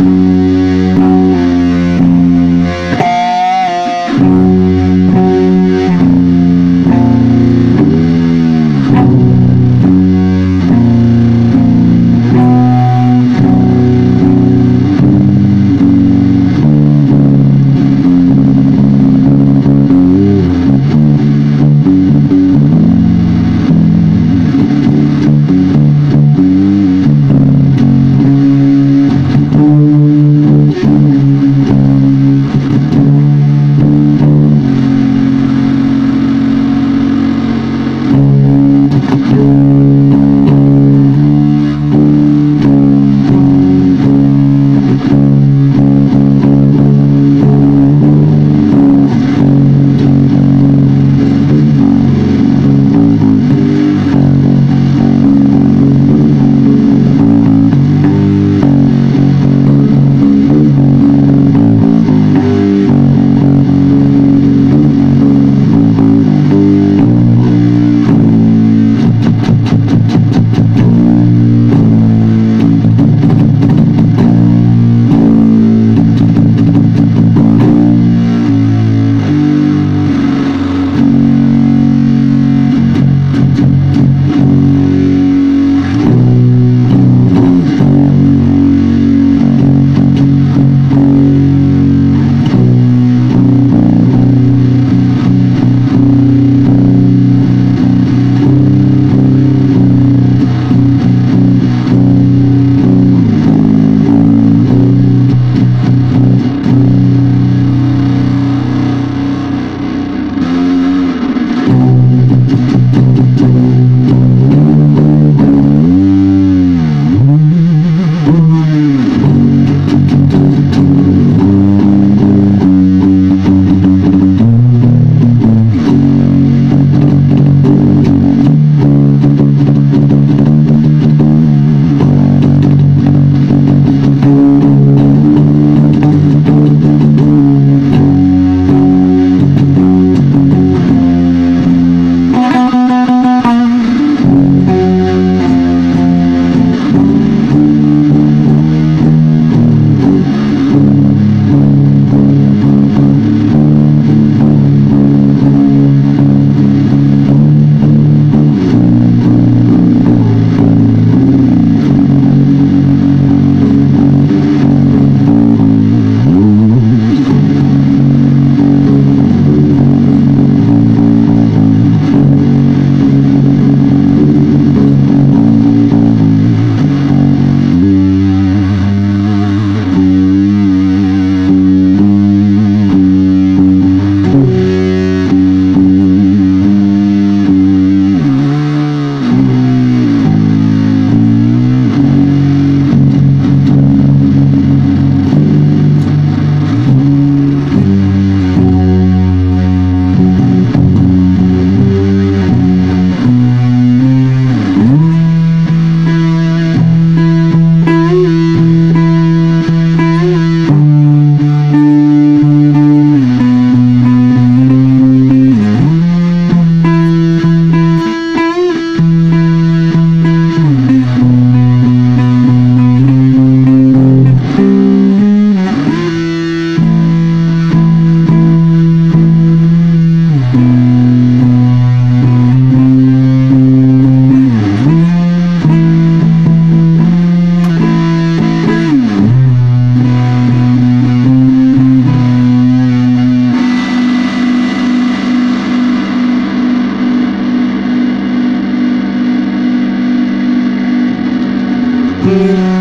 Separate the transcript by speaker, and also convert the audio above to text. Speaker 1: Mm-hmm.
Speaker 2: Yeah.